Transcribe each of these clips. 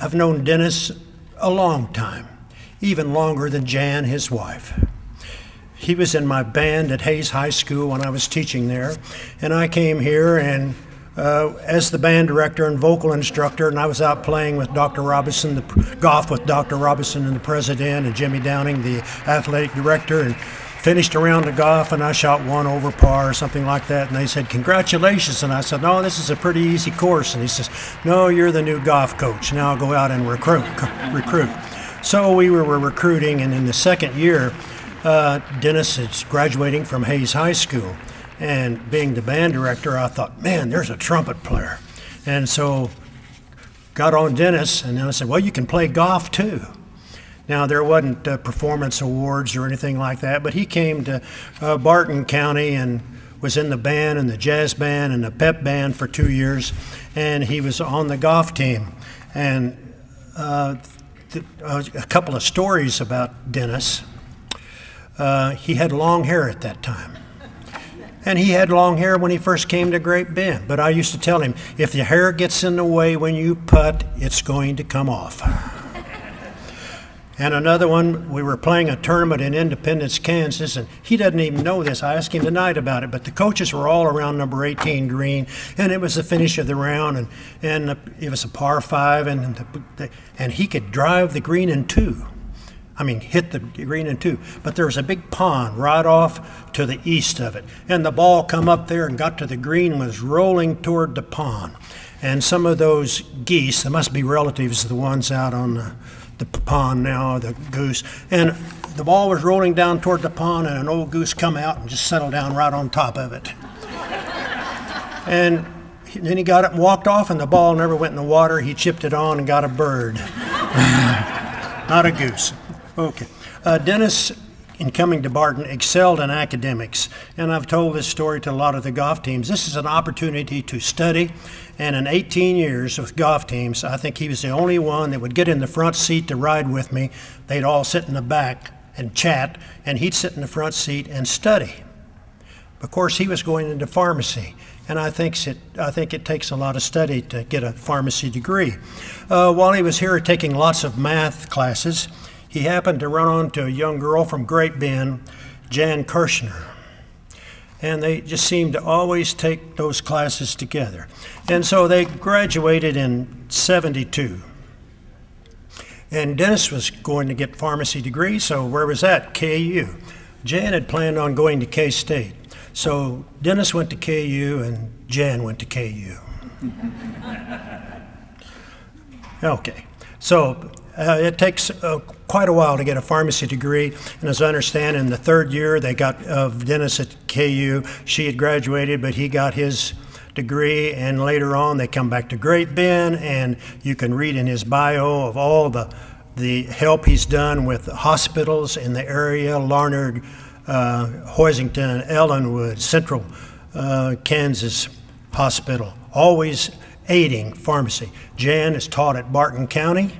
I've known Dennis a long time, even longer than Jan, his wife. He was in my band at Hays High School when I was teaching there, and I came here and uh, as the band director and vocal instructor, and I was out playing with Dr. Robinson, the golf with Dr. Robinson and the president, and Jimmy Downing, the athletic director, and finished a round of golf, and I shot one over par or something like that. And they said, "Congratulations!" And I said, "No, this is a pretty easy course." And he says, "No, you're the new golf coach. Now go out and recruit." recruit. So we were recruiting, and in the second year, uh, Dennis is graduating from Hays High School. And being the band director, I thought, man, there's a trumpet player. And so got on Dennis, and then I said, well, you can play golf too. Now, there wasn't uh, performance awards or anything like that, but he came to uh, Barton County and was in the band and the jazz band and the pep band for two years, and he was on the golf team. And uh, uh, a couple of stories about Dennis. Uh, he had long hair at that time. And he had long hair when he first came to Great Bend. But I used to tell him, if the hair gets in the way when you putt, it's going to come off. And another one, we were playing a tournament in Independence, Kansas, and he doesn't even know this. I asked him tonight about it, but the coaches were all around number 18 green, and it was the finish of the round, and, and it was a par five, and, the, and he could drive the green in two. I mean, hit the green in two. But there was a big pond right off to the east of it. And the ball come up there and got to the green and was rolling toward the pond. And some of those geese, there must be relatives of the ones out on the, the pond now, the goose. And the ball was rolling down toward the pond, and an old goose come out and just settled down right on top of it. and then he got up and walked off, and the ball never went in the water. He chipped it on and got a bird, not a goose. Okay. Uh, Dennis, in coming to Barton, excelled in academics, and I've told this story to a lot of the golf teams. This is an opportunity to study, and in 18 years with golf teams, I think he was the only one that would get in the front seat to ride with me. They'd all sit in the back and chat, and he'd sit in the front seat and study. Of course, he was going into pharmacy, and I think it, I think it takes a lot of study to get a pharmacy degree. Uh, while he was here taking lots of math classes, he happened to run onto a young girl from Great Bend, Jan Kirshner. And they just seemed to always take those classes together. And so they graduated in 72. And Dennis was going to get pharmacy degree, so where was that? KU. Jan had planned on going to K State. So Dennis went to KU and Jan went to KU. okay. So uh, it takes uh, quite a while to get a pharmacy degree, and as I understand, in the third year they got of Dennis at KU. She had graduated, but he got his degree, and later on they come back to Great Bend, and you can read in his bio of all the the help he's done with hospitals in the area, Larned, uh, Hoisington, Ellinwood, Central uh, Kansas Hospital, always aiding pharmacy. Jan is taught at Barton County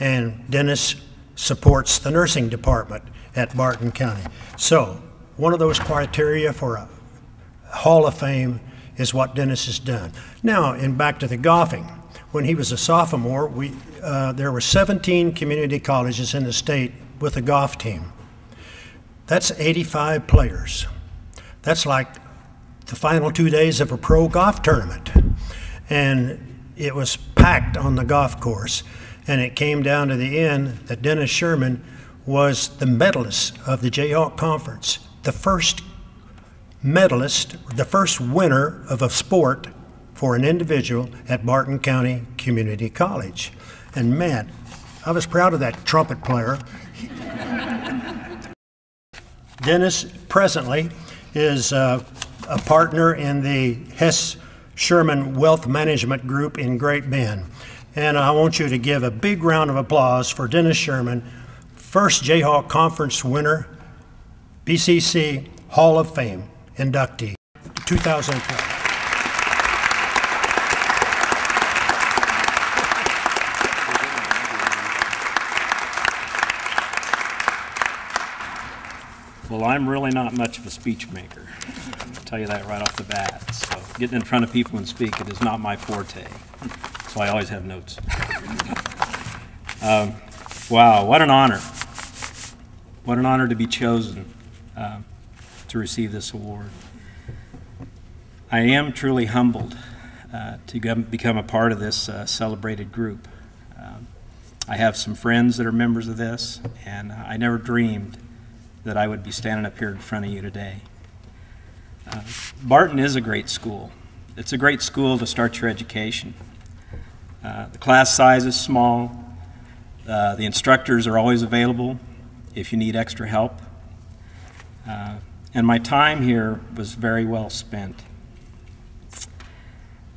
and Dennis supports the nursing department at Barton County. So, one of those criteria for a Hall of Fame is what Dennis has done. Now, in back to the golfing, when he was a sophomore, we, uh, there were 17 community colleges in the state with a golf team. That's 85 players. That's like the final two days of a pro golf tournament. And it was packed on the golf course. And it came down to the end that Dennis Sherman was the medalist of the Jayhawk Conference, the first medalist, the first winner of a sport for an individual at Barton County Community College. And man, I was proud of that trumpet player. Dennis presently is uh, a partner in the Hess Sherman Wealth Management Group in Great Bend. And I want you to give a big round of applause for Dennis Sherman, first Jayhawk Conference winner, BCC Hall of Fame inductee, 2012. Well, I'm really not much of a speech maker. I'll tell you that right off the bat. So getting in front of people and speak, it is not my forte so I always have notes. Um, wow, what an honor. What an honor to be chosen uh, to receive this award. I am truly humbled uh, to become a part of this uh, celebrated group. Um, I have some friends that are members of this, and I never dreamed that I would be standing up here in front of you today. Uh, Barton is a great school. It's a great school to start your education. Uh, the class size is small. Uh, the instructors are always available if you need extra help. Uh, and my time here was very well spent.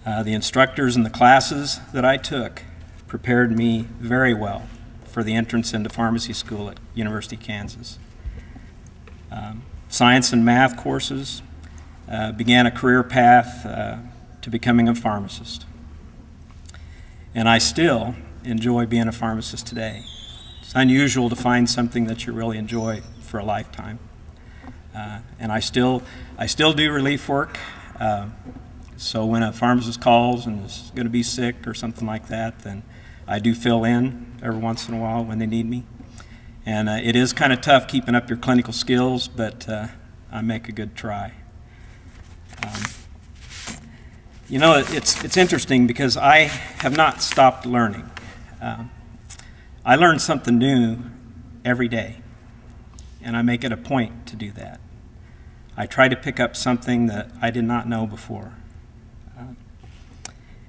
Uh, the instructors and the classes that I took prepared me very well for the entrance into pharmacy school at University of Kansas. Um, science and math courses uh, began a career path to becoming a pharmacist. And I still enjoy being a pharmacist today. It's unusual to find something that you really enjoy for a lifetime. Uh, and I still, I still do relief work. Uh, so when a pharmacist calls and is going to be sick or something like that, then I do fill in every once in a while when they need me. And uh, it is kind of tough keeping up your clinical skills, but uh, I make a good try. Um, you know, it's, it's interesting because I have not stopped learning. Um, I learn something new every day, and I make it a point to do that. I try to pick up something that I did not know before.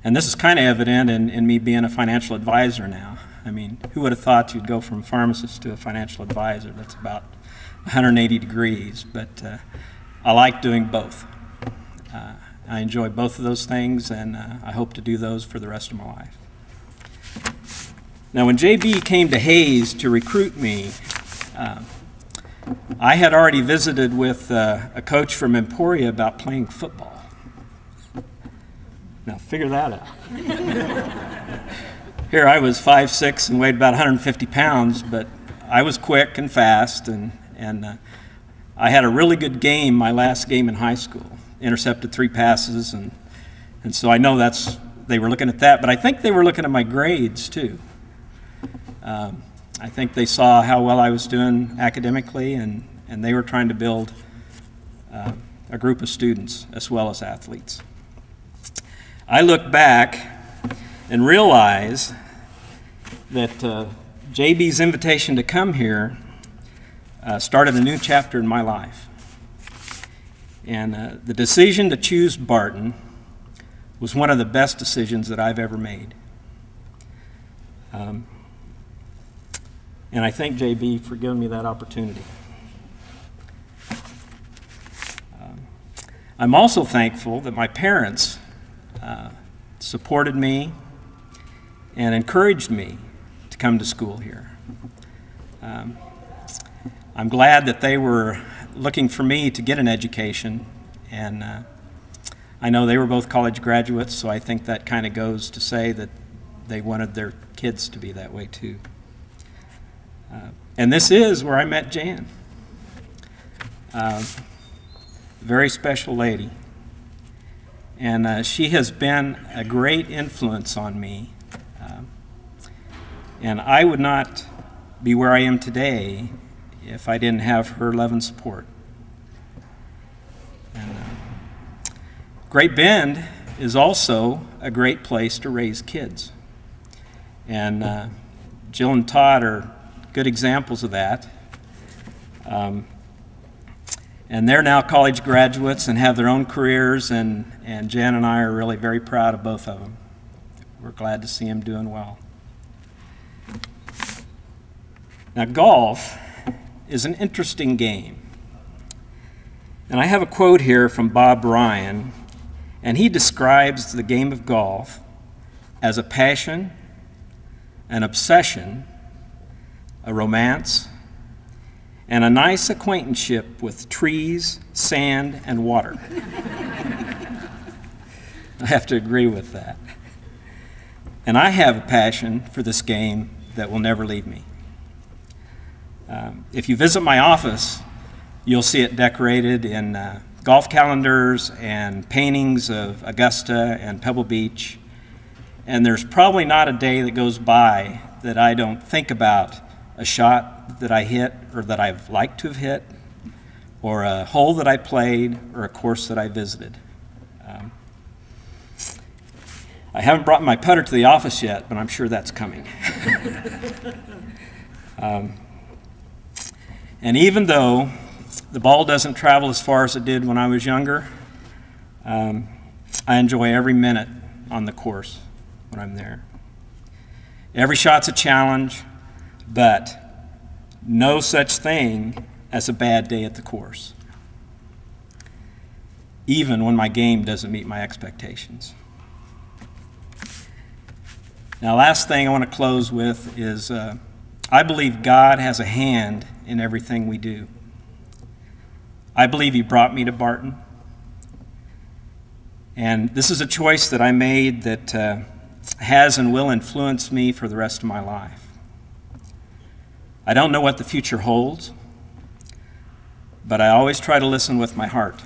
And this is kind of evident in, in me being a financial advisor now. I mean, who would have thought you'd go from pharmacist to a financial advisor? That's about 180 degrees, but uh, I like doing both. Uh, I enjoy both of those things, and uh, I hope to do those for the rest of my life. Now, when JB came to Hays to recruit me, uh, I had already visited with uh, a coach from Emporia about playing football. Now figure that out. Here I was five six and weighed about 150 pounds, but I was quick and fast, and and uh, I had a really good game my last game in high school. Intercepted three passes, and and so I know that's they were looking at that, but I think they were looking at my grades too. Um, I think they saw how well I was doing academically, and and they were trying to build uh, a group of students as well as athletes. I look back and realize that uh, JB's invitation to come here uh, started a new chapter in my life. And uh, the decision to choose Barton was one of the best decisions that I've ever made. Um, and I thank JB for giving me that opportunity. Um, I'm also thankful that my parents uh, supported me and encouraged me to come to school here. Um, I'm glad that they were looking for me to get an education, and uh, I know they were both college graduates, so I think that kind of goes to say that they wanted their kids to be that way too. Uh, and this is where I met Jan. Uh, very special lady. And uh, she has been a great influence on me. Uh, and I would not be where I am today if I didn't have her love and support. And, uh, Great Bend is also a great place to raise kids. And uh, Jill and Todd are good examples of that. Um, and they're now college graduates and have their own careers, and, and Jan and I are really very proud of both of them. We're glad to see them doing well. Now, golf is an interesting game. And I have a quote here from Bob Ryan, and he describes the game of golf as a passion, an obsession, a romance, and a nice acquaintanceship with trees, sand, and water. I have to agree with that. And I have a passion for this game that will never leave me. Um, if you visit my office, you'll see it decorated in uh, golf calendars and paintings of Augusta and Pebble Beach. And there's probably not a day that goes by that I don't think about a shot that I hit or that I've liked to have hit, or a hole that I played, or a course that I visited. Um, I haven't brought my putter to the office yet, but I'm sure that's coming. um, and even though the ball doesn't travel as far as it did when I was younger, um, I enjoy every minute on the course when I'm there. Every shot's a challenge, but no such thing as a bad day at the course, even when my game doesn't meet my expectations. Now, last thing I want to close with is uh, I believe God has a hand in everything we do. I believe He brought me to Barton. And this is a choice that I made that uh, has and will influence me for the rest of my life. I don't know what the future holds, but I always try to listen with my heart.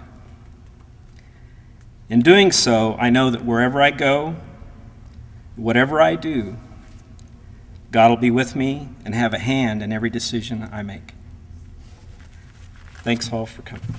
In doing so, I know that wherever I go, whatever I do, God will be with me and have a hand in every decision I make. Thanks all for coming.